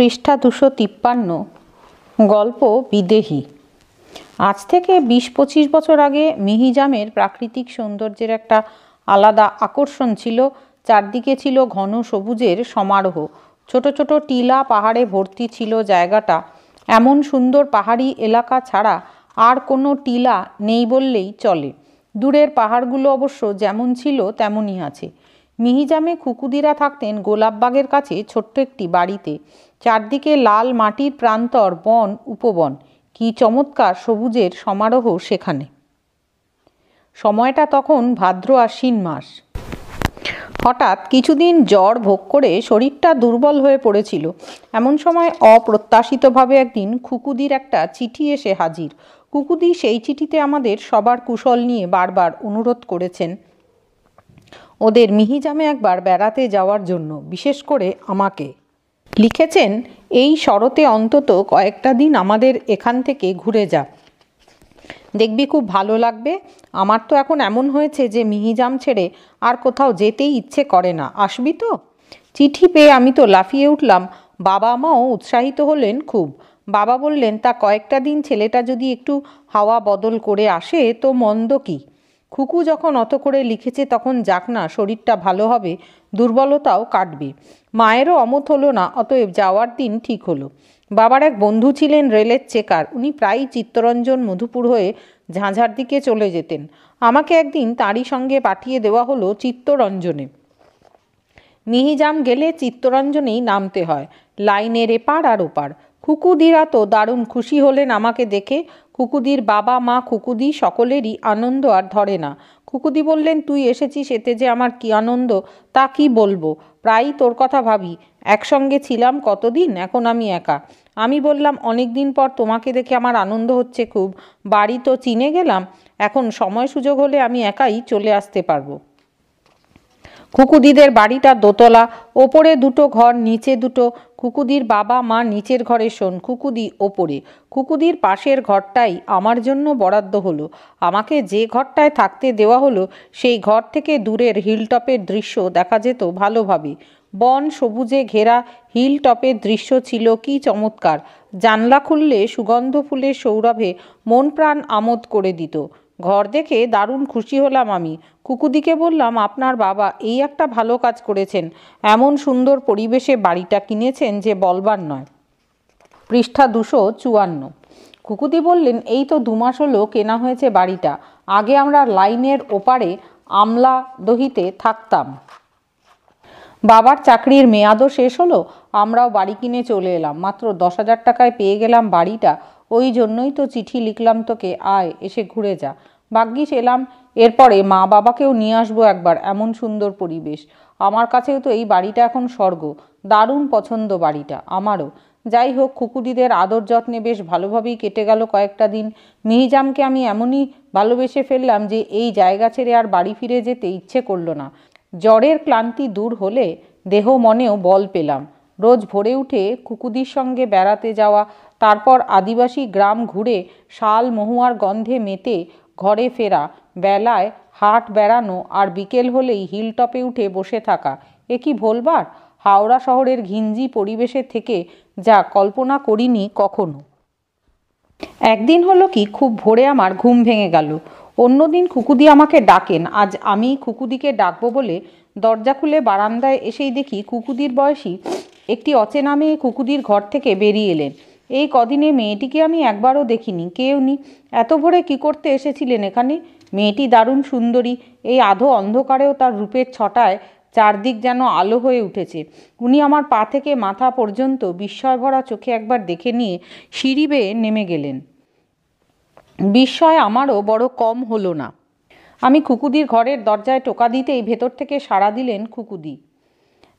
পৃষ্ঠা দুশো তিপ্পান্ন, গল্প বিদেহী। আজ থেকে বিশ পঁচিশ বছর আগে মিহিজামের প্রাকৃতিক সৌন্দর্যের একটা আলাদা আকর্ষণ ছিল। চারদিকে ছিল ঘন সবুজের সমারোহ। ছোট ছোট টিলা পাহাড়ে ভর্তি ছিল জায়গাটা। এমন সুন্দর পাহাড়ি এলাকা ছাড়া আর কোনো টিলা নেই বললেই চলে। দূরের পাহাড়গুলো অবশ্য যেমন ছিল, তেমনই আছে। মিহিজামে খুকুদিরা থাকতেন গোলাপবাগের কাছে ছোট্ট একটি বাড়িতে। চারদিকে লাল মাটির প্রান্তর বন, উপবন। কি চমৎকার সবুজের সমারোহ সেখানে। সময়টা তখন ভাদ্র আশ্বিন মাস। হঠাৎ কিছুদিন জ্বর ভোগ করে শরীরটা দুর্বল হয়ে পড়েছিল। এমন সময় অপ্রত্যাশিতভাবে একদিন খুকুদির একটা চিঠি এসে হাজির। কুকুদি সেই চিঠিতে আমাদের সবার কুশল নিয়ে বারবার অনুরোধ করেছেন। ওদের মিহিজামে একবার বেড়াতে যাওয়ার জন্য, বিশেষ করে আমাকে। লিখেছেন, এই শরতে অন্তত কয়েকটা দিন আমাদের এখান থেকে ঘুরে যা। দেখবি খুব ভালো লাগবে। আমার তো এখন এমন হয়েছে যে মিহিজাম ছেড়ে আর কোথাও যেতেই ইচ্ছে করে না। আসবি তো? চিঠি পেয়ে আমি তো লাফিয়ে উঠলাম। বাবা মাও উৎসাহিত হলেন খুব। বাবা বললেন, তা কয়েকটা দিন ছেলেটা যদি একটু হাওয়া বদল করে আসে, তো মন্দ কি? খুকু যখন অত করে লিখেছে তখন যাক না, শরীরটা ভালো হবে, দুর্বলতাও কাটবে। মায়েরও অমত হলো না, অতএব যাওয়ার দিন ঠিক হলো। বাবার এক বন্ধু ছিলেন রেলের চেকার, উনি প্রায়ই চিত্তরঞ্জন, মধুপুর হয়ে ঝাঁঝার দিকে চলে যেতেন। আমাকে একদিন তাঁরই সঙ্গে পাঠিয়ে দেওয়া হলো চিত্তরঞ্জনে। মিহিজাম গেলে চিত্তরঞ্জনেই নামতে হয়, লাইনের এপার আর ওপার। খুকুদিরা তো দারুণ খুশি হলেন আমাকে দেখে খুকুদির বাবা, মা খুকুদি সকলেরই আনন্দ আর ধরে না। খুকুদি বললেন, তুই এসেছিস, এতে যে আমার কি আনন্দ, তা কি বলব? প্রায়ই তোর কথা ভাবি। একসঙ্গে ছিলাম কতদিন, এখন আমি একা। আমি বললাম অনেক দিন পর তোমাকে দেখে আমার আনন্দ হচ্ছে খুব। বাড়ি তো চিনে গেলাম, এখন সময় সুযোগ হলে আমি একাই চলে আসতে পারব। খুকুদিদের বাড়িটা দোতলা, ওপরে দুটো ঘর, নিচে দুটো। খুকুদির বাবা মা নিচের ঘরে শোন, কুকুদি ওপরে। কুকুদির পাশের ঘরটাই আমার জন্য বরাদ্দ হলো। আমাকে যে ঘরটায় থাকতে দেওয়া হলো, সেই ঘর থেকে দূরের হিলটপের দৃশ্য দেখা যেত ভালোভাবে। বন সবুজে ঘেরা হিল টপের দৃশ্য ছিল কি চমৎকার। জানলা খুললে সুগন্ধ ফুলের সৌরভে মন প্রাণ আমোদ করে দিত। ঘর দেখে দারুণ খুশি হলাম আমি। কুকুদিকে বললাম, আপনার বাবা এই একটা ভালো কাজ করেছেন। এমন সুন্দর পরিবেশে বাড়িটা কিনেছেন যে বলবার নয়। পৃষ্ঠা দুশো চুয়ান্ন। কুকুদি বললেন, এই তো দু মাস হলো কেনা হয়েছে বাড়িটা। আগে আমরা লাইনের ওপারে আমলা দহিতে থাকতাম। বাবার চাকরির মেয়াদও শেষ হলো, আমরাও বাড়ি কিনে চলে এলাম। মাত্র দশ হাজার টাকায় পেয়ে গেলাম বাড়িটা। ওই জন্যই তো চিঠি লিখলাম তোকে, আয়, এসে ঘুরে যা। ভাগ্যিস এলাম, এরপরে মা বাবাকেও নিয়ে আসব একবার, এমন সুন্দর পরিবেশ। আমার কাছেও তো এই বাড়িটা এখন স্বর্গ, দারুণ পছন্দ বাড়িটা, আমারও। যাই হোক খুকুদিদের আদর যত্নে বেশ ভালোভাবেই কেটে গেল কয়েকটা দিন। মিহিজামকে আমি এমনই ভালোবেসে ফেললাম যে এই জায়গা ছেড়ে আর বাড়ি ফিরে যেতে ইচ্ছে করল না। জ্বরের ক্লান্তি দূর হলে দেহ মনেও বল পেলাম। রোজ ভোরে উঠে কুকুদির সঙ্গে বেড়াতে যাওয়া, তারপর আদিবাসী গ্রাম ঘুরে শাল, মহুয়ার গন্ধে মেতে ঘরে ফেরা, বেলায় হাট বেড়ানো আর বিকেল হলেই হিলটপে উঠে বসে থাকা। এ কি ভোলবার? হাওড়া শহরের ঘিঞ্জি পরিবেশের থেকে যা কল্পনা করিনি কখনো। একদিন হলো কি, খুব ভোরে আমার ঘুম ভেঙে গেল। অন্যদিন খুকুদি আমাকে ডাকেন, আজ আমি খুকুদিকে ডাকবো বলে দরজা খুলে বারান্দায় এসেই দেখি খুকুদির বয়সী একটি অচেনা মেয়ে খুকুদির ঘর থেকে বেরিয়ে এলেন। এই কদিনে মেয়েটিকে আমি একবারও দেখিনি, কেউ নি। এত ভোরে কি করতে এসেছিলেন এখানে? মেয়েটি দারুণ সুন্দরী, এই আধো অন্ধকারেও তার রূপের ছটায় চারদিক যেন আলো হয়ে উঠেছে। উনি আমার পা থেকে মাথা পর্যন্ত বিস্ময় ভরা চোখে একবার দেখে নিয়ে সিঁড়ি বেয়ে নেমে গেলেন। বিস্ময় আমারও বড় কম হলো না। আমি খুকুদির ঘরের দরজায় টোকা দিতেই ভেতর থেকে সাড়া দিলেন খুকুদি।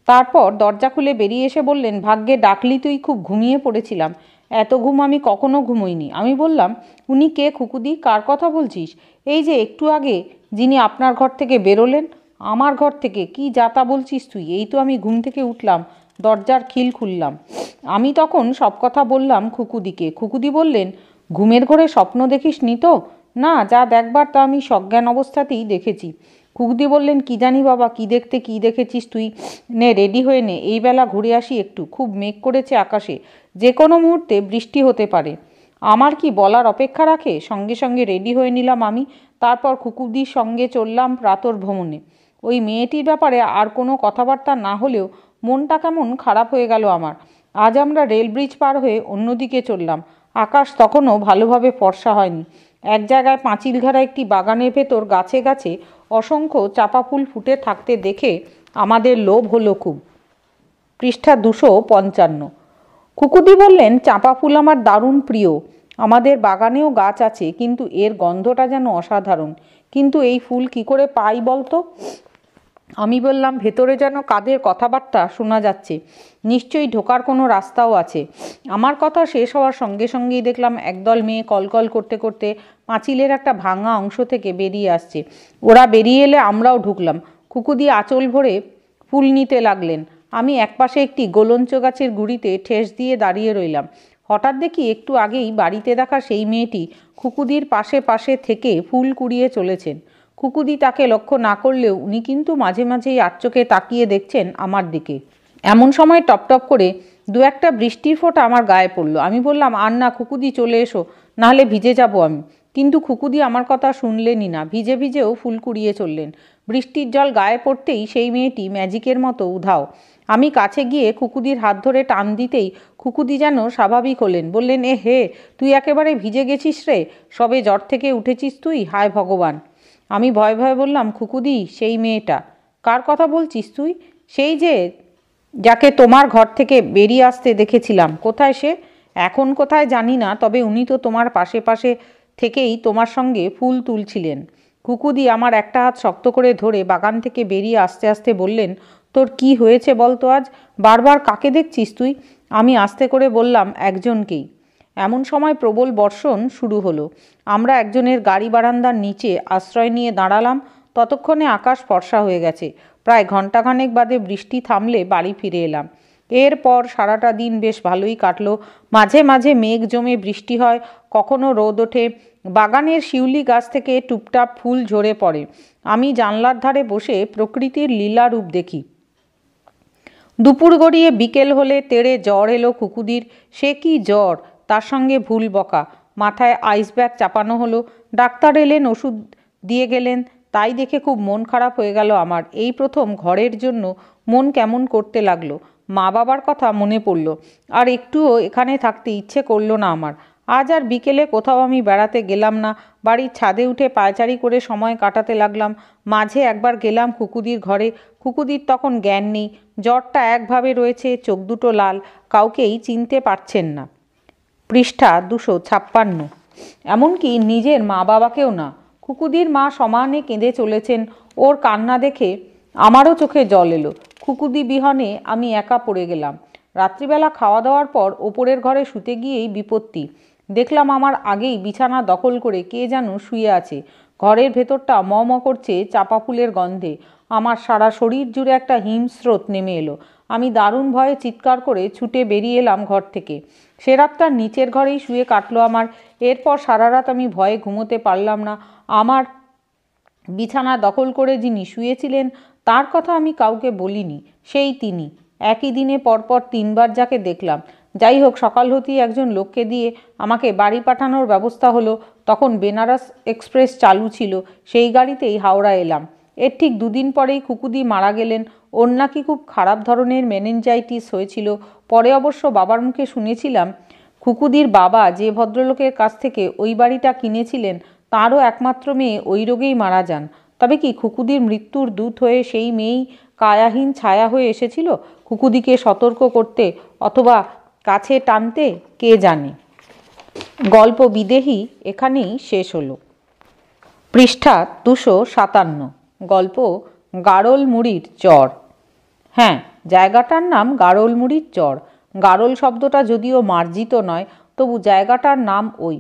তারপর দরজা খুলে বেরিয়ে এসে বললেন, ভাগ্যে ডাকলি তুই, খুব ঘুমিয়ে পড়েছিলাম। এত ঘুম আমি কখনো ঘুমোইনি। আমি বললাম, উনি কে? খুকুদি, কার কথা বলছিস? এই যে একটু আগে যিনি আপনার ঘর থেকে বেরোলেন, আমার ঘর থেকে, কি যাতা বলছিস তুই? এই তো আমি ঘুম থেকে উঠলাম, দরজার খিল খুললাম। আমি তখন সব কথা বললাম খুকুদিকে। খুকুদি বললেন, ঘুমের ঘরে স্বপ্ন দেখিস নি তো? না, যা দেখবার তা আমি সজ্ঞান অবস্থাতেই দেখেছি। কুকদি বললেন, কি জানি বাবা, কি দেখতে, কি দেখেছিস তুই? নে, রেডি হয়ে নে। এই বেলা ঘুরে আসি একটু। খুব মেঘ করেছে আকাশে। যে কোনো মুহূর্তে বৃষ্টি হতে পারে। আমার কি বলার অপেক্ষা রাখে? সঙ্গে সঙ্গে রেডি হয়ে নিলাম আমি। তারপর কুকুদির সঙ্গে চললাম প্রাতর ভ্রমণে। ওই মেয়েটির ব্যাপারে আর কোনো কথাবার্তা না হলেও মনটা কেমন খারাপ হয়ে গেল আমার। আজ আমরা রেল ব্রিজ পার হয়ে অন্যদিকে চললাম। আকাশ তখনও ভালোভাবে ফর্সা হয়নি। এক জায়গায় পাঁচিল ঘেরা একটি বাগানের ভেতর গাছে গাছে অসংখ্য চাপা ফুল ফুটে থাকতে দেখে আমাদের লোভ হলো খুব। পৃষ্ঠা দুশো পঞ্চান্ন। কুকুদি বললেন, চাঁপা ফুল আমার দারুণ প্রিয়। আমাদের বাগানেও গাছ আছে, কিন্তু এর গন্ধটা যেন অসাধারণ। কিন্তু এই ফুল কি করে পাই বলতো? আমি বললাম, ভেতরে যেন কাদের কথাবার্তা শোনা যাচ্ছে। নিশ্চয়ই ঢোকার কোনো রাস্তাও আছে। আমার কথা শেষ হওয়ার সঙ্গে সঙ্গেই দেখলাম, একদল মেয়ে কলকল করতে করতে পাঁচিলের একটা ভাঙা অংশ থেকে বেরিয়ে আসছে। ওরা বেরিয়ে এলে আমরাও ঢুকলাম। কুকুদি আঁচল ভরে ফুল নিতে লাগলেন। আমি একপাশে একটি গোলঞ্চ গাছের গুড়িতে ঠেস দিয়ে দাঁড়িয়ে রইলাম। হঠাৎ দেখি একটু আগেই বাড়িতে দেখা সেই মেয়েটি খুকুদির পাশে পাশে থেকে ফুল কুড়িয়ে চলেছেন। খুকুদি তাকে লক্ষ্য না করলেও উনি কিন্তু মাঝে মাঝেই চোখে তাকিয়ে দেখছেন আমার দিকে। এমন সময় টপটপ করে দু একটা বৃষ্টির ফোঁটা আমার গায়ে পড়ল। আমি বললাম, আর না খুকুদি চলে এসো, নাহলে ভিজে যাব আমি। কিন্তু খুকুদি আমার কথা শুনলেনই না। ভিজে ভিজেও ফুল কুড়িয়ে চললেন। বৃষ্টির জল গায়ে পড়তেই সেই মেয়েটি ম্যাজিকের মতো উধাও। আমি কাছে গিয়ে খুকুদির হাত ধরে টান দিতেই খুকুদি যেন স্বাভাবিক হলেন। বললেন, এ হে, তুই একেবারে ভিজে গেছিস রে? সবে জ্বর থেকে উঠেছিস তুই? হায় ভগবান! আমি ভয় ভয় বললাম, খুকুদি, সেই মেয়েটা, কার কথা বলছিস তুই? সেই যে, যাকে তোমার ঘর থেকে বেরিয়ে আসতে দেখেছিলাম। কোথায় সে? এখন কোথায় জানি না, তবে উনি তো তোমার পাশে পাশে থেকেই তোমার সঙ্গে ফুল তুলছিলেন। কুকুদি আমার একটা হাত শক্ত করে ধরে বাগান থেকে বেরিয়ে আস্তে আস্তে বললেন, তোর কি হয়েছে বলতো আজ? বারবার কাকে দেখছিস তুই? আমি আস্তে করে বললাম, একজনকেই। এমন সময় প্রবল বর্ষণ শুরু হলো। আমরা একজনের গাড়ি বারান্দার নিচে আশ্রয় নিয়ে দাঁড়ালাম। ততক্ষণে আকাশ ফর্সা হয়ে গেছে। প্রায় ঘণ্টাখানেক বাদে বৃষ্টি থামলে বাড়ি ফিরে এলাম। এরপর সারাটা দিন বেশ ভালোই কাটলো। মাঝে মাঝে মেঘ জমে বৃষ্টি হয়, কখনো রোদ ওঠে। বাগানের শিউলি গাছ থেকে টুপটাপ ফুল ঝরে পড়ে। আমি জানলার ধারে বসে প্রকৃতির লীলা রূপ দেখি। দুপুর গড়িয়ে বিকেল হলে তেড়ে জ্বর এলো কুকুদির। সে কি জ্বর? তার সঙ্গে ভুল বকা। মাথায় আইস ব্যাগ চাপানো হলো। ডাক্তার এলেন, ওষুধ দিয়ে গেলেন। তাই দেখে খুব মন খারাপ হয়ে গেল আমার। এই প্রথম ঘরের জন্য মন কেমন করতে লাগল। মা বাবার কথা মনে পড়ল। আর একটুও এখানে থাকতে ইচ্ছে করল না আমার। আজ আর বিকেলে কোথাও আমি বেড়াতে গেলাম না। বাড়ির ছাদে উঠে পায়চারি করে সময় কাটাতে লাগলাম। মাঝে একবার গেলাম কুকুদির ঘরে। কুকুদির তখন জ্ঞান নেই। জ্বরটা একভাবে রয়েছে, চোখ দুটো লাল। কাউকেই চিনতে পারছেন না। পৃষ্ঠা দুশো ছাপ্পান্ন। এমনকি নিজের মা বাবাকেও না কুকুদির মা সমানে কেঁদে চলেছেন, ওর কান্না দেখে আমারও চোখে জল এলো। খুকুদি বিহনে আমি একা পড়ে গেলাম। রাত্রিবেলা খাওয়া দাওয়ার পর ওপরের ঘরে শুতে গিয়েই বিপত্তি। দেখলাম আমার আগেই বিছানা দখল করে কে যেন শুয়ে আছে। ঘরের ভেতরটা ম ম করছে চাপা ফুলের গন্ধে। আমার সারা শরীর জুড়ে একটা হিমস্রোত নেমে এলো। আমি দারুণ ভয়ে চিৎকার করে ছুটে বেরিয়ে এলাম ঘর থেকে। সে রাতটা নিচের ঘরেই শুয়ে কাটলো আমার। এরপর সারা রাত আমি ভয়ে ঘুমোতে পারলাম না। আমার বিছানা দখল করে যিনি শুয়েছিলেন, তার কথা আমি কাউকে বলিনি, সেই তিনি। একই দিনে পরপর তিনবার যাকে দেখলাম। যাই হোক, সকাল হতেই একজন লোককে দিয়ে আমাকে বাড়ি পাঠানোর ব্যবস্থা হলো। তখন বেনারস এক্সপ্রেস চালু ছিল। সেই গাড়িতেই হাওড়া এলাম। এর ঠিক দুদিন পরেই কুকুদি মারা গেলেন। ওর নাকি খুব খারাপ ধরনের মেনেঞ্জাইটিস হয়েছিল। পরে অবশ্য বাবার মুখে শুনেছিলাম, খুকুদির বাবা যে ভদ্রলোকের কাছ থেকে ওই বাড়িটা কিনেছিলেন, তারও একমাত্র মেয়ে ওই রোগেই মারা যান। তবে কি খুকুদির মৃত্যুর দূত হয়ে সেই মেয়েই কায়াহীন ছায়া হয়ে এসেছিল? খুকুদিকে সতর্ক করতে অথবা কাছে টানতে কে জানে? গল্প বিদেহী এখানেই শেষ হলো। পৃষ্ঠা দুশো সাতান্ন, গল্প গাড়ল মুড়ির চর হ্যাঁ জায়গাটার নাম গাড়ল মুড়ির চর। গাড়ল শব্দটা যদিও মার্জিত নয়, তবু জায়গাটার নাম ওই।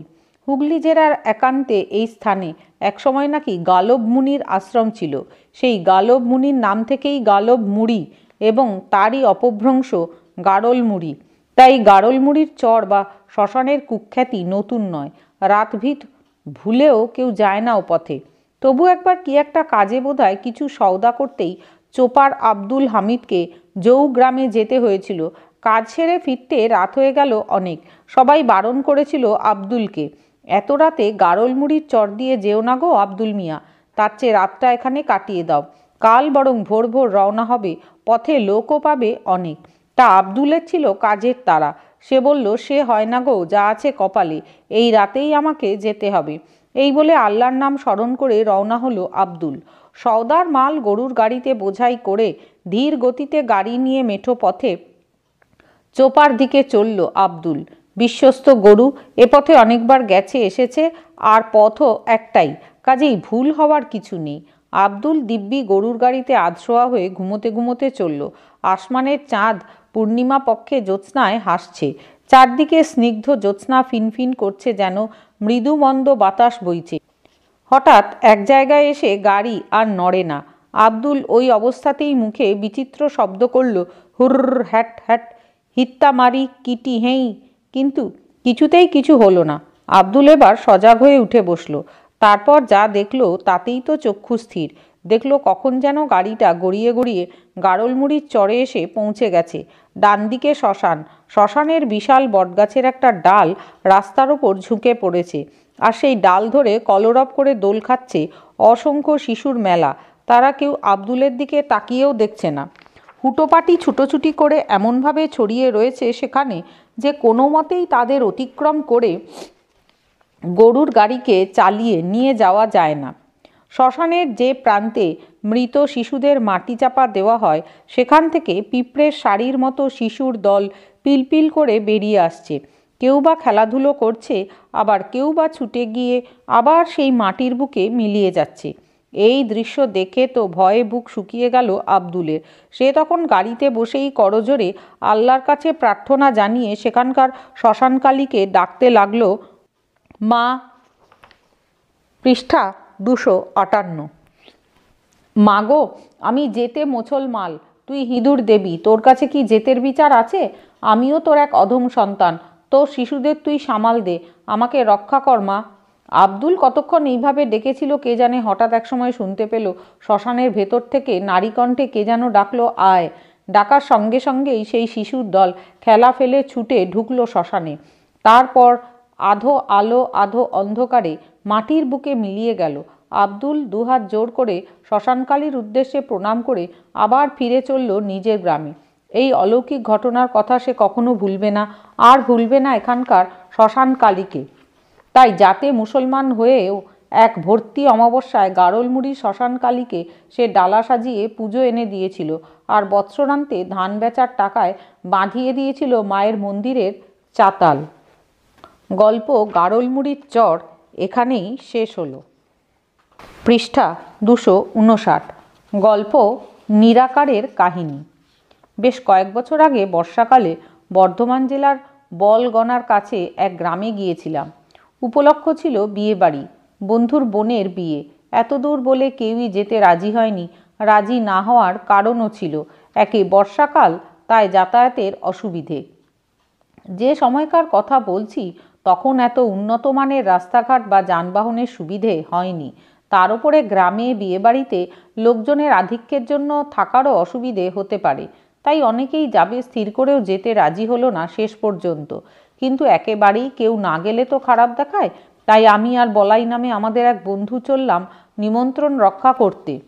হুগলি জেলার একান্তে এই স্থানে একসময় নাকি গালব মুনির আশ্রম ছিল। সেই গালব মুনির নাম থেকেই গালব মুড়ি এবং তারই অপভ্রংশ গাড়ল মুড়ি তাই গাড়ল মুড়ির চর বা শ্মশানের কুখ্যাতি নতুন নয়। রাতভিত ভুলেও কেউ যায় না ও পথে। তবু একবার কি একটা কাজে বোধহয় কিছু সওদা করতেই চোপার আব্দুল হামিদকে জৌ গ্রামে যেতে হয়েছিল। কাজ সেরে ফিরতে রাত হয়ে গেল অনেক। সবাই বারণ করেছিল আব্দুলকে। এত রাতে গারল মুড়ির চর দিয়ে যেও না গো আব্দুল মিয়া। তার চেয়ে রাতটা এখানে কাটিয়ে দাও। কাল বরং ভোর ভোর রওনা হবে। পথে লোকও পাবে অনেক। তা আব্দুলের ছিল কাজের তারা সে বলল, সে হয় না গো, যা আছে কপালে। এই রাতেই আমাকে যেতে হবে। এই বলে আল্লাহর নাম স্মরণ করে রওনা হলো আব্দুল। সওদার মাল গরুর গাড়িতে বোঝাই করে ধীর গতিতে গাড়ি নিয়ে মেঠো পথে চোপার দিকে চলল আব্দুল। বিশ্বস্ত গরু এ পথে অনেকবার গেছে, এসেছে, আর পথও একটাই। কাজেই ভুল হওয়ার কিছু নেই। আব্দুল দিব্যি গরুর গাড়িতে আধশোয়া হয়ে ঘুমোতে ঘুমোতে চলল। আসমানের চাঁদ পূর্ণিমা পক্ষে জ্যোৎস্নায় হাসছে। চারদিকে স্নিগ্ধ জ্যোৎস্না ফিনফিন করছে যেন মৃদুমন্দ বাতাস বইছে। হঠাৎ এক জায়গায় এসে গাড়ি আর নড়ে না। আব্দুল ওই অবস্থাতেই মুখে বিচিত্র শব্দ করল, হুর, হ্যাট হ্যাট, হিত্তা মারি, কিটি হেই। কিন্তু কিছুতেই কিছু হলো না। আব্দুল এবার সজাগ হয়ে উঠে বসল। তারপর যা দেখল, তাতেই তো চক্ষু স্থির। দেখল কখন যেন গাড়িটা গড়িয়ে গড়িয়ে গাড়লমুড়ির চরে এসে পৌঁছে গেছে। ডান দিকে শ্মশান। শ্মশানের বিশাল বটগাছের একটা ডাল রাস্তার ওপর ঝুঁকে পড়েছে আর সেই ডাল ধরে কলরব করে দোল খাচ্ছে অসংখ্য শিশুর মেলা। তারা কেউ আব্দুলের দিকে তাকিয়েও দেখছে না। হুটোপাটি ছুটোছুটি করে এমনভাবে ছড়িয়ে রয়েছে সেখানে যে কোনো মতেই তাদের অতিক্রম করে গরুর গাড়িকে চালিয়ে নিয়ে যাওয়া যায় না। শ্মশানের যে প্রান্তে মৃত শিশুদের মাটি চাপা দেওয়া হয়, সেখান থেকে পিঁপড়ের শাড়ির মতো শিশুর দল পিলপিল করে বেরিয়ে আসছে। কেউ বা খেলাধুলো করছে, আবার কেউ বা ছুটে গিয়ে আবার সেই মাটির বুকে মিলিয়ে যাচ্ছে। এই দৃশ্য দেখে তো ভয়ে বুক শুকিয়ে গেল আব্দুলের। সে তখন গাড়িতে বসেই করজোরে আল্লাহর কাছে প্রার্থনা জানিয়ে সেখানকার শ্মশানকালীকে ডাকতে লাগল, মা, পৃষ্ঠা দুশো আটান্ন। মাগো, আমি যেতে মোছলমাল তুই হিঁদুর দেবী, তোর কাছে কি জেতের বিচার আছে? আমিও তোর এক অধম সন্তান তোর শিশুদের তুই সামাল দে, আমাকে রক্ষা কর মা। আব্দুল কতক্ষণ এইভাবে ডেকেছিল কে জানে হঠাৎ একসময় শুনতে পেল, শ্মশানের ভেতর থেকে নারীকণ্ঠে কে যেন ডাকলো, আয়। ডাকার সঙ্গে সঙ্গেই সেই শিশুর দল খেলা ফেলে ছুটে ঢুকলো শ্মশানে। তারপর আধো আলো, আধো অন্ধকারে মাটির বুকে মিলিয়ে গেল। আব্দুল দুহাত জোর করে শ্মশানকালীর উদ্দেশ্যে প্রণাম করে আবার ফিরে চলল নিজের গ্রামে। এই অলৌকিক ঘটনার কথা সে কখনো ভুলবে না, আর ভুলবে না এখানকার শ্মশানকালীকে। তাই যাতে মুসলমান হয়েও এক ভর্তি অমাবস্যায় গারলমুড়ি শ্মশানকালীকে সে ডালা সাজিয়ে পুজো এনে দিয়েছিল আর বৎসরান্তে ধান বেচার টাকায় বাঁধিয়ে দিয়েছিল মায়ের মন্দিরের চাতাল। গল্প গারলমুড়ির চর এখানেই শেষ হলো। পৃষ্ঠা দুশো উনষাট, গল্প নিরাকারের কাহিনী। বেশ কয়েক বছর আগে বর্ষাকালে বর্ধমান জেলার বলগনার কাছে এক গ্রামে গিয়েছিলাম। উপলক্ষ ছিল বিয়ে বাড়ি, বন্ধুর বোনের বিয়ে। এত দূর বলে কেউই যেতে রাজি হয়নি, রাজি না হওয়ার কারণও ছিল। একে বর্ষাকাল, তাই যাতায়াতের অসুবিধে। যে সময়কার কথা বলছি তখন এত উন্নত মানের রাস্তাঘাট বা যানবাহনের সুবিধে হয়নি। তার উপরে গ্রামে বিয়েবাড়িতে লোকজনের আধিক্যের জন্য থাকারও অসুবিধে হতে পারে। তাই অনেকেই যাবে স্থির করেও যেতে রাজি হলো না শেষ পর্যন্ত। কিন্তু একেবারেই কেউ না গেলে তো খারাপ দেখায়। তাই আমি আর বলাই নামে আমাদের এক বন্ধু চললাম নিমন্ত্রণ রক্ষা করতে।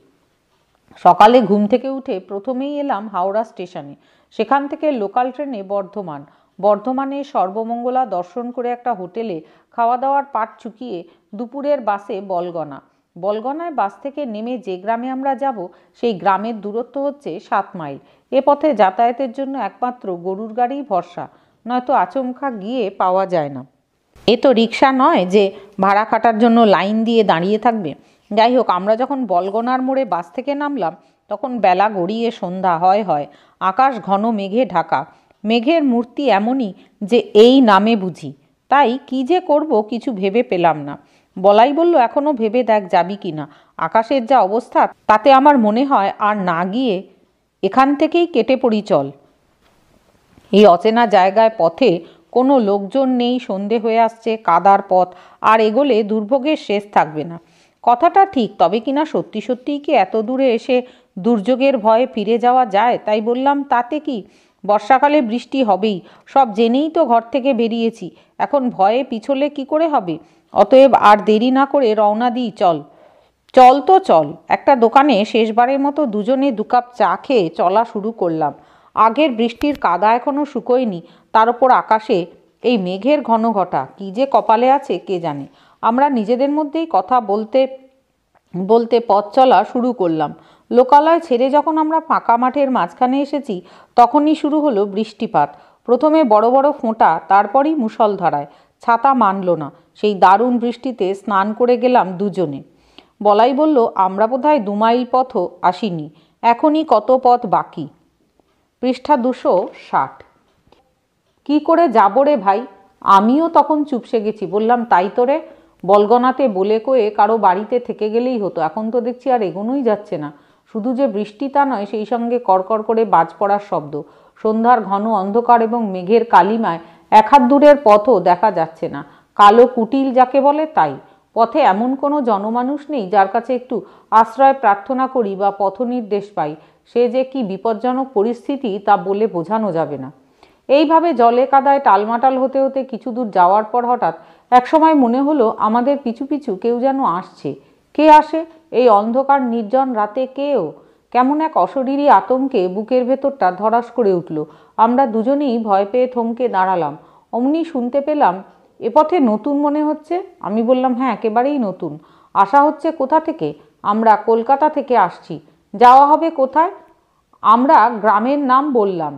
সকালে ঘুম থেকে উঠে প্রথমেই এলাম হাওড়া স্টেশনে। সেখান থেকে লোকাল ট্রেনে বর্ধমান। বর্ধমানে সর্বমঙ্গলা দর্শন করে একটা হোটেলে খাওয়া দাওয়ার পাট চুকিয়ে দুপুরের বাসে বলগনা। বলগনায় বাস থেকে নেমে যে গ্রামে আমরা যাব, সেই গ্রামের দূরত্ব হচ্ছে সাত মাইল। এ পথে যাতায়াতের জন্য একমাত্র গরুর গাড়িই ভরসা। নয়তো আচমকা গিয়ে পাওয়া যায় না। এ তো রিক্সা নয় যে ভাড়া কাটার জন্য লাইন দিয়ে দাঁড়িয়ে থাকবে। যাই হোক, আমরা যখন বলগনার মোড়ে বাস থেকে নামলাম, তখন বেলা গড়িয়ে সন্ধ্যা হয় হয়, আকাশ ঘন মেঘে ঢাকা। মেঘের মূর্তি এমনই যে এই নামে বুঝি। তাই কি যে করব কিছু ভেবে পেলাম না। বলাই বলল এখনও ভেবে দেখ যাবি কি না। আকাশের যা অবস্থা, তাতে আমার মনে হয় আর না গিয়ে এখান থেকেই কেটে পড়ি চল। এই অচেনা জায়গায় পথে কোনো লোকজন নেই, সন্ধে হয়ে আসছে, কাদার পথ, আর এগোলে দুর্ভোগের শেষ থাকবে না। কথাটা ঠিক, তবে কিনা সত্যি সত্যিই কি এত দূরে এসে দুর্যোগের ভয়ে ফিরে যাওয়া যায়? তাই বললাম, তাতে কি বর্ষাকালে বৃষ্টি হবেই। সব জেনেই তো ঘর থেকে বেরিয়েছি। এখন ভয়ে পিছলে কি করে হবে? অতএব আর দেরি না করে রওনা দিই, চল। চল তো চল। একটা দোকানে শেষবারের মতো দুজনে দু কাপ চা খেয়ে চলা শুরু করলাম। আগের বৃষ্টির কাদা এখনও শুকোয়নি। তার ওপর আকাশে এই মেঘের ঘন ঘটা। কী যে কপালে আছে, কে জানে? আমরা নিজেদের মধ্যেই কথা বলতে বলতে পথ চলা শুরু করলাম। লোকালয় ছেড়ে যখন আমরা ফাঁকা মাঠের মাঝখানে এসেছি, তখনই শুরু হলো বৃষ্টিপাত। প্রথমে বড় বড় ফোঁটা, তারপরই মুসলধারায় ছাতা মানল না। সেই দারুণ বৃষ্টিতে স্নান করে গেলাম দুজনে। বলাই বলল, আমরা বোধহয় দু মাইল পথও আসিনি। এখনই কত পথ বাকি? পৃষ্ঠা দুশো ষাট। কী করে যাব রে ভাই? আমিও তখন চুপসে গেছি। বললাম, তাই তো রে। বলগনাতে বলে কয়ে কারও বাড়িতে থেকে গেলেই হতো। এখন তো দেখছি আর এগোনোই যাচ্ছে না। শুধু যে বৃষ্টি তা নয়, সেই সঙ্গে কড়কড় করে বাজ পড়ার শব্দ। সন্ধ্যার ঘন অন্ধকার এবং মেঘের কালিমায় এক হাত দূরের পথও দেখা যাচ্ছে না। কালো কুটিল যাকে বলে তাই। পথে এমন কোনো জনমানুষ নেই যার কাছে একটু আশ্রয় প্রার্থনা করি বা পথ নির্দেশ পাই। সে যে কি বিপজ্জনক পরিস্থিতি তা বলে বোঝানো যাবে না। এইভাবে জলে কাদায় টালমাটাল হতে হতে কিছু দূর যাওয়ার পর হঠাৎ একসময় মনে হলো আমাদের পিছু পিছু কেউ যেন আসছে। কে আসে? এই অন্ধকার নির্জন রাতে কেও কেমন এক অশরীরী আতঙ্কে বুকের ভেতরটা ধরাস করে উঠল। আমরা দুজনেই ভয় পেয়ে থমকে দাঁড়ালাম। অমনি শুনতে পেলাম, এ পথে নতুন মনে হচ্ছে? আমি বললাম হ্যাঁ একেবারেই নতুন। আসা হচ্ছে কোথা থেকে? আমরা কলকাতা থেকে আসছি। যাওয়া হবে কোথায়? আমরা গ্রামের নাম বললাম।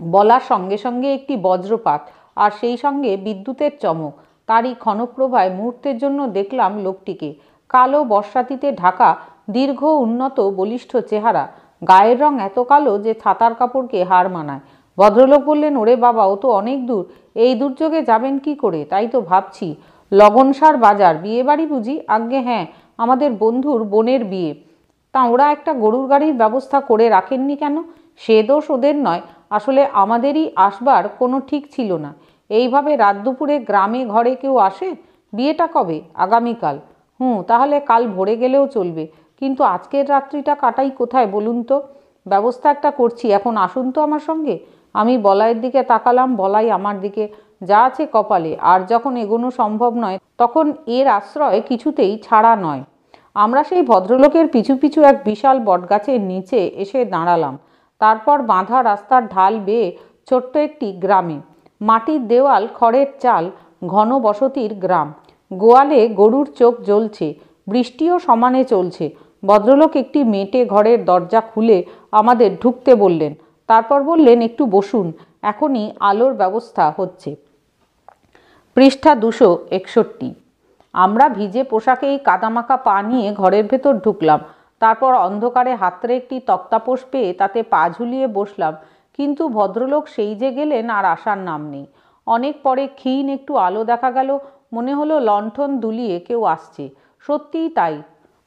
বলার সঙ্গে সঙ্গে একটি বজ্রপাত আর সেই সঙ্গে বিদ্যুতের চমক। তারই ক্ষণপ্রভায় মুহূর্তের জন্য দেখলাম লোকটিকে। কালো বর্ষাতিতে ঢাকা দীর্ঘ উন্নত বলিষ্ঠ চেহারা। গায়ের রং এত কালো যে ছাতার কাপড়কে হার মানায়। ভদ্রলোক বললেন, ওরে বাবা, ও তো অনেক দূর। এই দুর্যোগে যাবেন কি করে? তাই তো ভাবছি। লগনসার বাজার বিয়ে বাড়ি বুঝি? আজ্ঞে হ্যাঁ আমাদের বন্ধুর বোনের বিয়ে। তা ওরা একটা গরুর গাড়ির ব্যবস্থা করে রাখেননি কেন? সে দোষ ওদের নয়। আসলে আমাদেরই আসবার কোনো ঠিক ছিল না। এইভাবে রাত দুপুরে গ্রামে ঘরে কেউ আসে? বিয়েটা কবে? আগামীকাল। হুঁ তাহলে কাল ভোরে গেলেও চলবে। কিন্তু আজকের রাত্রিটা কাটাই কোথায় বলুন তো? ব্যবস্থা একটা করছি, এখন আসুন তো আমার সঙ্গে। আমি বলাইয়ের দিকে তাকালাম, বলাই আমার দিকে, যা আছে কপালে, আর যখন এগোনো সম্ভব নয়, তখন এর আশ্রয় কিছুতেই ছাড়া নয়। আমরা সেই ভদ্রলোকের পিছু পিছু এক বিশাল বটগাছের নিচে এসে দাঁড়ালাম। তারপর বাঁধা রাস্তার ঢাল বেয়ে ছোট্ট একটি গ্রামে। মাটির দেওয়াল, খড়ের চাল ঘন বসতির গ্রাম। গোয়ালে গরুর চোখ জ্বলছে, বৃষ্টিও সমানে চলছে। ভদ্রলোক একটি মেটে ঘরের দরজা খুলে আমাদের ঢুকতে বললেন, তারপর বললেন, একটু বসুন, এখনই আলোর ব্যবস্থা হচ্ছে। পৃষ্ঠা দুশো একষট্টি। আমরা ভিজে পোশাকে এই কাদামাখা পা নিয়ে ঘরের ভেতর ঢুকলাম। তারপর অন্ধকারে হাতরে একটি তক্তাপোষ পেয়ে তাতে পা ঝুলিয়ে বসলাম। কিন্তু ভদ্রলোক সেই যে গেলেন আর আসার নাম নেই। অনেক পরে ক্ষীণ একটু আলো দেখা গেল মনে হলো লণ্ঠন দুলিয়ে কেউ আসছে। সত্যিই তাই।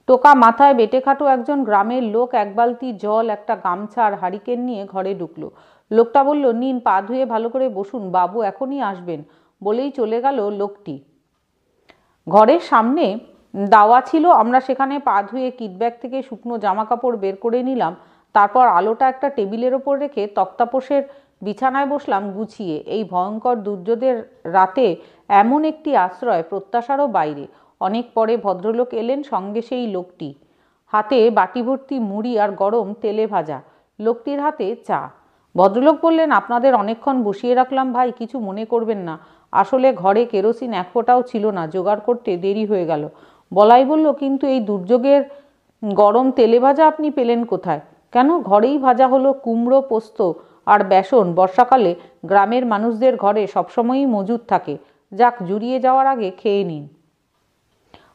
টোকা মাথায় বেটেখাটো একজন গ্রামের লোক এক বালতি জল, একটা গামছা আর হারিকেন নিয়ে ঘরে ঢুকলো। লোকটা বলল, নিন, পা ধুয়ে ভালো করে বসুন, বাবু এখনই আসবেন। বলেই চলে গেল লোকটি। ঘরের সামনে দাওয়া ছিল, আমরা সেখানে পা ধুয়ে কিটব্যাগ থেকে শুকনো জামা কাপড় বের করে নিলাম, তারপর আলোটা একটা টেবিলের ওপর রেখে তক্তাপোষের বিছানায় বসলাম গুছিয়ে। এই ভয়ঙ্কর দুর্যোগের রাতে এমন একটি আশ্রয় প্রত্যাশারও বাইরে। অনেক পরে ভদ্রলোক এলেন সঙ্গে সেই লোকটি। হাতে বাটি ভর্তি মুড়ি আর গরম তেলে ভাজা। লোকটির হাতে চা। ভদ্রলোক বললেন, আপনাদের অনেকক্ষণ বসিয়ে রাখলাম ভাই, কিছু মনে করবেন না। আসলে ঘরে কেরোসিন এক ফোঁটাও ছিল না, জোগাড় করতে দেরি হয়ে গেল। বলাই বলল, কিন্তু এই দুর্যোগের গরম তেলে ভাজা আপনি পেলেন কোথায়? কেন? ঘরেই ভাজা হলো কুমড়ো, পোস্ত আর বেসন। বর্ষাকালে গ্রামের মানুষদের ঘরে সবসময়ই মজুদ থাকে। যাক, জুড়িয়ে যাওয়ার আগে খেয়ে নিন।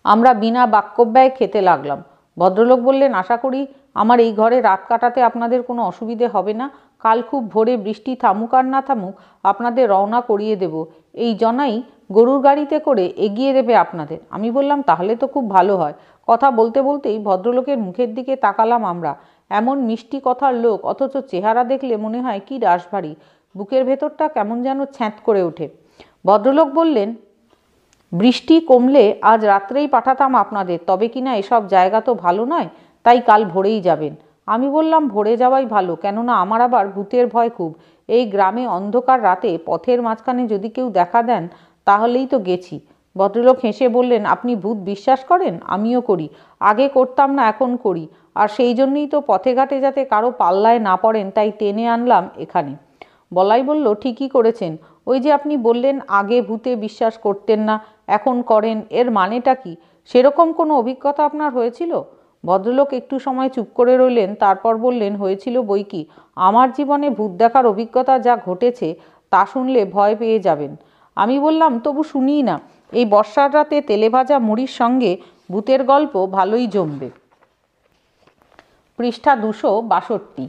আমরা বিনা বাক্যব্যয় খেতে লাগলাম। ভদ্রলোক বললেন, আশা করি আমার এই ঘরে রাত কাটাতে আপনাদের কোনো অসুবিধে হবে না। কাল খুব ভোরে বৃষ্টি থামুক আর না থামুক, আপনাদের রওনা করিয়ে দেব। এই জনাই গরুর গাড়িতে করে এগিয়ে দেবে আপনাদের আমি বললাম, তাহলে তো খুব ভালো হয় কথা বলতে বলতেই ভদ্রলোকের মুখের দিকে তাকালাম আমরা। এমন মিষ্টি কথার লোক, অথচ চেহারা দেখলে মনে হয় কি রাশভারী বুকের ভেতরটা কেমন যেন ছ্যাঁত করে ওঠে। ভদ্রলোক বললেন, বৃষ্টি কমলে আজ রাত্রেই পাঠাতাম আপনাদের, তবে কিনা এসব জায়গা তো ভালো নয়, তাই কাল ভোরেই যাবেন। আমি বললাম, ভোরে যাওয়াই ভালো, কেননা আমার আবার ভূতের ভয় খুব। এই গ্রামে অন্ধকার রাতে পথের মাঝখানে যদি কেউ দেখা দেন, তাহলেই তো গেছি। ভদ্রলোক হেসে বললেন, আপনি ভূত বিশ্বাস করেন? আমিও করি। আগে করতাম না, এখন করি। আর সেই জন্যই তো পথে ঘাটে যাতে কারও পাল্লায় না পড়েন, তাই টেনে আনলাম এখানে। বলাই বলল, ঠিকই করেছেন। ওই যে আপনি বললেন, আগে ভূতে বিশ্বাস করতেন না, এখন করেন, এর মানেটা কি? সেরকম কোনো অভিজ্ঞতা আপনার হয়েছিল? ভদ্রলোক একটু সময় চুপ করে রইলেন, তারপর বললেন, হয়েছিল বই কি? আমার জীবনে ভূত দেখার অভিজ্ঞতা যা ঘটেছে, তা শুনলে ভয় পেয়ে যাবেন। আমি বললাম, তবু শুনিই না, এই বর্ষার রাতে তেলে ভাজা মুড়ির সঙ্গে ভূতের গল্প ভালোই জমবে। পৃষ্ঠা দুশো বাষট্টি।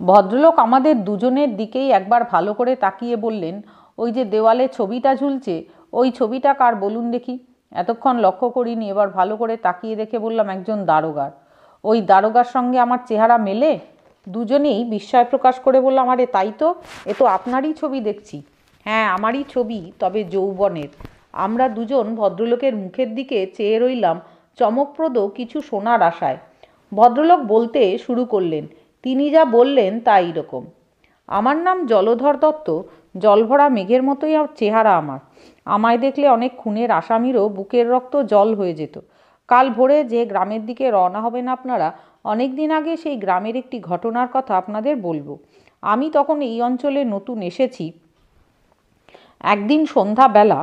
ভদ্রলোক আমাদের দুজনের দিকেই একবার ভালো করে তাকিয়ে বললেন, ওই যে দেওয়ালে ছবিটা ঝুলছে, ওই ছবিটা কার বলুন দেখি? এতক্ষণ লক্ষ্য করিনি, এবার ভালো করে তাকিয়ে দেখে বললাম, একজন দারোগার। ওই দারোগার সঙ্গে আমার চেহারা মেলে? দুজনেই বিস্ময় প্রকাশ করে বললাম, আরে তাই তো, এ তো আপনারই ছবি দেখছি। হ্যাঁ আমারই ছবি, তবে যৌবনের। আমরা দুজন ভদ্রলোকের মুখের দিকে চেয়ে রইলাম, চমকপ্রদ কিছু শোনার আশায়। ভদ্রলোক বলতে শুরু করলেন তিনি যা বললেন তা এইরকম আমার নাম জলধর দত্ত, জলভরা মেঘের মতোই চেহারা আমার। আমায় দেখলে অনেক খুনের আসামিরও বুকের রক্ত জল হয়ে যেত। কাল ভোরে যে গ্রামের দিকে রওনা হবেন আপনারা অনেক দিন আগে সেই গ্রামের একটি ঘটনার কথা আপনাদের বলব। আমি তখন এই অঞ্চলে নতুন এসেছি। একদিন সন্ধ্যাবেলা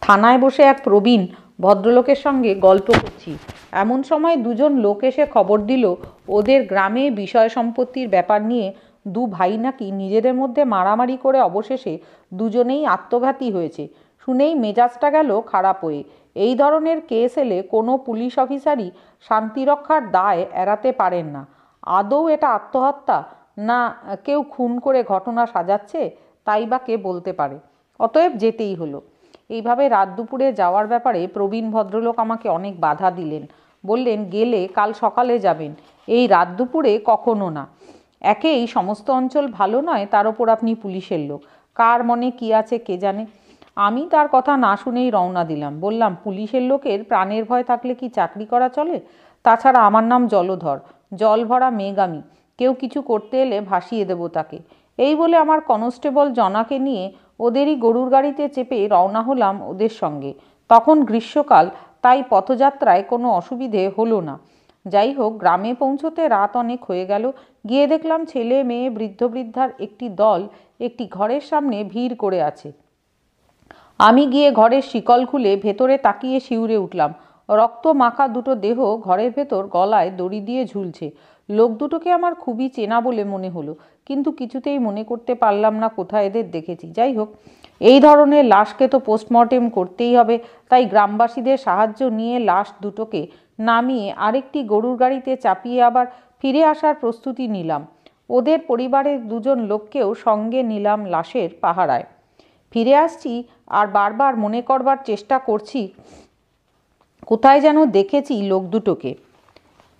থানায় বসে এক প্রবীণ ভদ্রলোকের সঙ্গে গল্প করছি। এমন সময় দুজন লোক এসে খবর দিল, ওদের গ্রামে বিষয় সম্পত্তির ব্যাপার নিয়ে দু ভাই নাকি নিজেদের মধ্যে মারামারি করে অবশেষে দুজনেই আত্মঘাতী হয়েছে। শুনেই মেজাজটা গেল খারাপ হয়ে। এই ধরনের কেস এলে কোনো পুলিশ অফিসারই শান্তিরক্ষার দায় এড়াতে পারেন না। আদৌ এটা আত্মহত্যা? না, কেউ খুন করে ঘটনা সাজাচ্ছে? তাই বা কে বলতে পারে? অতএব যেতেই হলো। এইভাবে রাত দুপুরে যাওয়ার ব্যাপারে প্রবীণ ভদ্রলোক আমাকে অনেক বাধা দিলেন। বললেন, গেলে কাল সকালে যাবেন। এই রাত দুপুরে কখনো না। একে এই সমস্ত অঞ্চল ভালো নয়, তার ওপর আপনি পুলিশের লোক। কার মনে কি আছে কে জানে? আমি তার কথা না শুনেই রওনা দিলাম। বললাম, পুলিশের লোকের প্রাণের ভয় থাকলে কি চাকরি করা চলে? তাছাড়া আমার নাম জলধর। জল ভরা মেঘ আমি। কেউ কিছু করতে এলে ভাসিয়ে দেবো তাকে। এই বলে আমার কনস্টেবল জনাকে নিয়ে ওদেরই গরুর গাড়িতে চেপে রওনা হলাম ওদের সঙ্গে। তখন গ্রীষ্মকাল, তাই পথযাত্রায় কোনো অসুবিধে হলো না। যাই হোক, গ্রামে পৌঁছতে রাত অনেক হয়ে গেল। গিয়ে দেখলাম ছেলে মেয়ে বৃদ্ধ বৃদ্ধার একটি দল একটি ঘরের সামনে ভিড় করে আছে। আমি গিয়ে ঘরের শিকল খুলে ভেতরে তাকিয়ে শিউরে উঠলাম। রক্ত মাখা দুটো দেহ ঘরের ভেতর গলায় দড়ি দিয়ে ঝুলছে। লোক দুটোকে আমার খুবই চেনা বলে মনে হলো। কিন্তু কিছুতেই মনে করতে পারলাম না কোথায় এদের দেখেছি। যাই হোক, এই ধরনের লাশকে তো পোস্টমর্টেম করতেই হবে। তাই গ্রামবাসীদের সাহায্য নিয়ে লাশ দুটোকে নামিয়ে আরেকটি গরুর গাড়িতে চাপিয়ে আবার ফিরে আসার প্রস্তুতি নিলাম। ওদের পরিবারের দুজন লোককেও সঙ্গে নিলাম লাশের পাহারায়। ফিরে আসছি আর বারবার মনে করবার চেষ্টা করছি, কোথায় যেন দেখেছি লোক দুটোকে।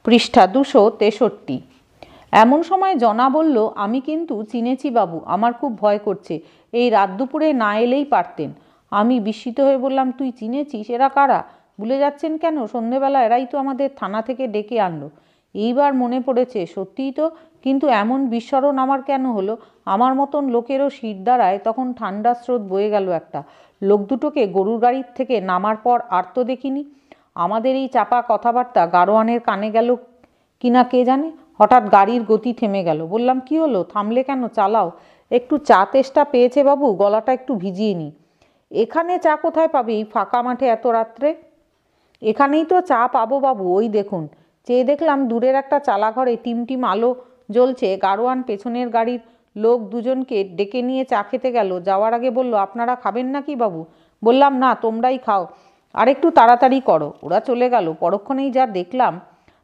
পৃষ্ঠা দুশো তেষট্টি। এমন সময় জনা বলল, আমি কিন্তু চিনেছি বাবু, আমার খুব ভয় করছে। এই রাত দুপুরে না এলেই পারতেন। আমি বিস্মিত হয়ে বললাম, তুই চিনেছিস? এরা কারা? ভুলে যাচ্ছেন কেন? সন্ধেবেলা এরাই তো আমাদের থানা থেকে ডেকে আনলো। এইবার মনে পড়েছে, সত্যিই তো? কিন্তু এমন বিস্মরণ আমার কেন হলো? আমার মতন লোকেরও শির দ্বারায় তখন ঠান্ডা স্রোত বয়ে গেল একটা। লোক দুটোকে গরুর গাড়ির থেকে নামার পর আর তো দেখিনি। আমাদের এই চাপা কথাবার্তা গারোয়ানের কানে গেল কিনা কে জানে? হঠাৎ গাড়ির গতি থেমে গেল। বললাম, কি হলো? থামলে কেন? চালাও। একটু চা তেষ্টা পেয়েছে বাবু, গলাটা একটু ভিজিয়ে নি। এখানে চা কোথায় পাবে? এই ফাঁকা মাঠে এত রাত্রে? এখানেই তো চা পাবো বাবু, ওই দেখুন। চেয়ে দেখলাম দূরের একটা চালাঘরে টিম আলো জ্বলছে। গারোয়ান পেছনের গাড়ির লোক দুজনকে ডেকে নিয়ে চা খেতে গেল। যাওয়ার আগে বলল, আপনারা খাবেন না কি বাবু? বললাম, না, তোমরাই খাও। আর একটু তাড়াতাড়ি করো। ওরা চলে গেল। পরক্ষণেই যা দেখলাম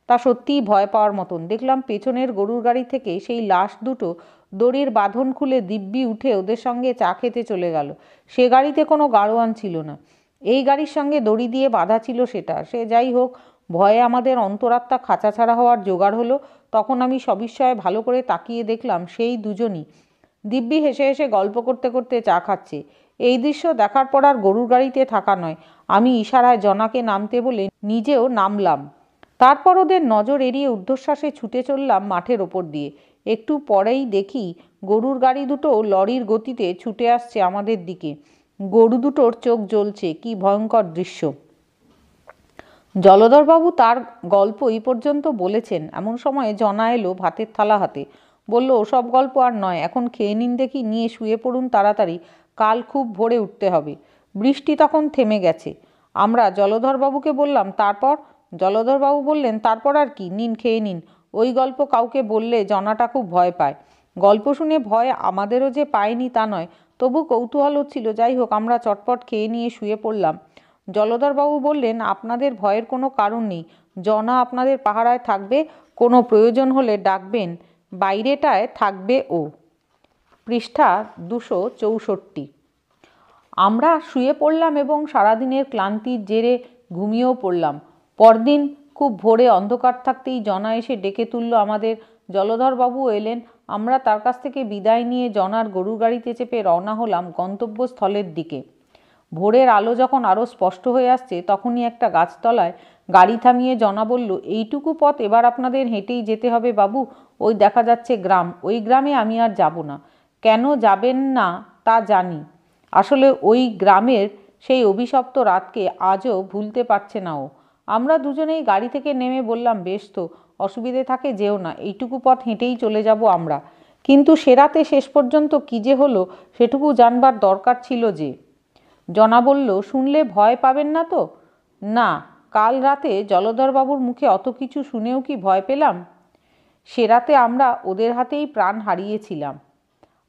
তা সত্যিই ভয় পাওয়ার মতন। দেখলাম পেছনের গরুর গাড়ি থেকে সেই লাশ দুটো দড়ির বাঁধন খুলে দিব্যি উঠে ওদের সঙ্গে চা খেতে চলে গেল। সে গাড়িতে কোনো গাড়োয়ান ছিল না। এই গাড়ির সঙ্গে দড়ি দিয়ে বাঁধা ছিল সেটা। সে যাই হোক, ভয়ে আমাদের অন্তরাত্মা খাঁচা ছাড়া হওয়ার জোগাড় হলো। তখন আমি সবিস্ময়ে ভালো করে তাকিয়ে দেখলাম সেই দুজনই। দিব্যি হেসে হেসে গল্প করতে করতে চা খাচ্ছে। এই দৃশ্য দেখার পর আর গরুর গাড়িতে থাকা নয়। আমি ইশারায় জনাকে নামতে বলে নিজেও নামলাম। তারপর ওদের নজর এড়িয়ে ঊর্ধ্বশ্বাসে ছুটে চললাম মাঠের ওপর দিয়ে। একটু পরেই দেখি গরুর গাড়ি দুটো লরির গতিতে ছুটে আসছে আমাদের দিকে। গরু দুটোর চোখ জ্বলছে, কি ভয়ঙ্কর দৃশ্য। জলধরবাবু তার গল্প এই পর্যন্ত বলেছেন। এমন সময় জনা এলো ভাতের থালা হাতে। বলল, ওসব গল্প আর নয়, এখন খেয়ে নিন দেখি, নিয়ে শুয়ে পড়ুন তাড়াতাড়ি, কাল খুব ভোরে উঠতে হবে। বৃষ্টি তখন থেমে গেছে। আমরা জলধরবাবুকে বললাম, তারপর? জলধরবাবু বললেন, তারপর আর কি, নিন, খেয়ে নিন। ওই গল্প কাউকে বললে জনাটা খুব ভয় পায়। গল্প শুনে ভয় আমাদেরও যে পায়নি তা নয়, তবু কৌতূহল হচ্ছিল যাই হোক, আমরা চটপট খেয়ে নিয়ে শুয়ে পড়লাম। জলধরবাবু বললেন, আপনাদের ভয়ের কোনো কারণ নেই। জনা আপনাদের পাহারায় থাকবে, কোনো প্রয়োজন হলে ডাকবেন। বাইরেটায় থাকবে ও। পৃষ্ঠা দুশো চৌষট্টি। আমরা শুয়ে পড়লাম এবং সারাদিনের ক্লান্তির জেরে ঘুমিয়েও পড়লাম। পরদিন খুব ভোরে অন্ধকার থাকতেই জনা এসে ডেকে তুলল আমাদের জলধরবাবু এলেন। আমরা তার কাছ থেকে বিদায় নিয়ে জনার গরুর গাড়িতে চেপে রওনা হলাম গন্তব্যস্থলের দিকে। ভোরের আলো যখন আরও স্পষ্ট হয়ে আসছে, তখনই একটা গাছতলায় গাড়ি থামিয়ে জনা বলল, এইটুকু পথ এবার আপনাদের হেঁটেই যেতে হবে বাবু। ওই দেখা যাচ্ছে গ্রাম। ওই গ্রামে আমি আর যাব না। কেন যাবেন না তা জানি। আসলে ওই গ্রামের সেই অভিশপ্ত রাতকে আজও ভুলতে পারছে না ও। আমরা দুজনেই গাড়ি থেকে নেমে বললাম, বেশ তো, অসুবিধে থাকে, যেও না, এইটুকু পথ হেঁটেই চলে যাব আমরা। কিন্তু সেরাতে শেষ পর্যন্ত কী যে হলো, সেটুকু জানবার দরকার ছিল যে। জনা বলল, শুনলে ভয় পাবেন না তো? না, কাল রাতে জলধরবাবুর মুখে অত কিছু শুনেও কি ভয় পেলাম? সে রাতে আমরা ওদের হাতেই প্রাণ হারিয়েছিলাম।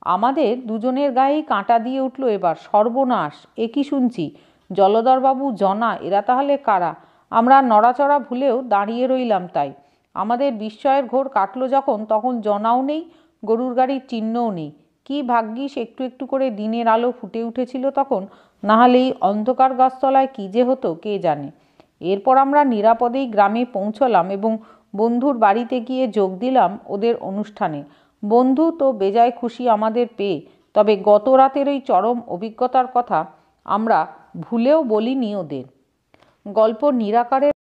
আমাদের দুজনের গায়েই কাঁটা দিয়ে উঠল এবার, সর্বনাশ, এ কি শুনছি? জলধরবাবু, জনা, এরা তাহলে কারা? আমরা নড়াচড়া ভুলেও দাঁড়িয়ে রইলাম তাই। আমাদের বিস্ময়ের ঘোর কাটলো যখন, তখন জনাও নেই, গরুর গাড়ির চিহ্নও নেই। কি ভাগ্যিস একটু একটু করে দিনের আলো ফুটে উঠেছিল তখন নাহলে এই অন্ধকার গাছতলায় কী যে হতো, কে জানে। এরপর আমরা নিরাপদেই গ্রামে পৌঁছলাম এবং বন্ধুর বাড়িতে গিয়ে যোগ দিলাম ওদের অনুষ্ঠানে। বন্ধু তো বেজায় খুশি আমাদের পেয়ে, তবে গত রাতের ওই চরম অভিজ্ঞতার কথা আমরা ভুলেও বলিনি ওদের। গল্প নিরাকারের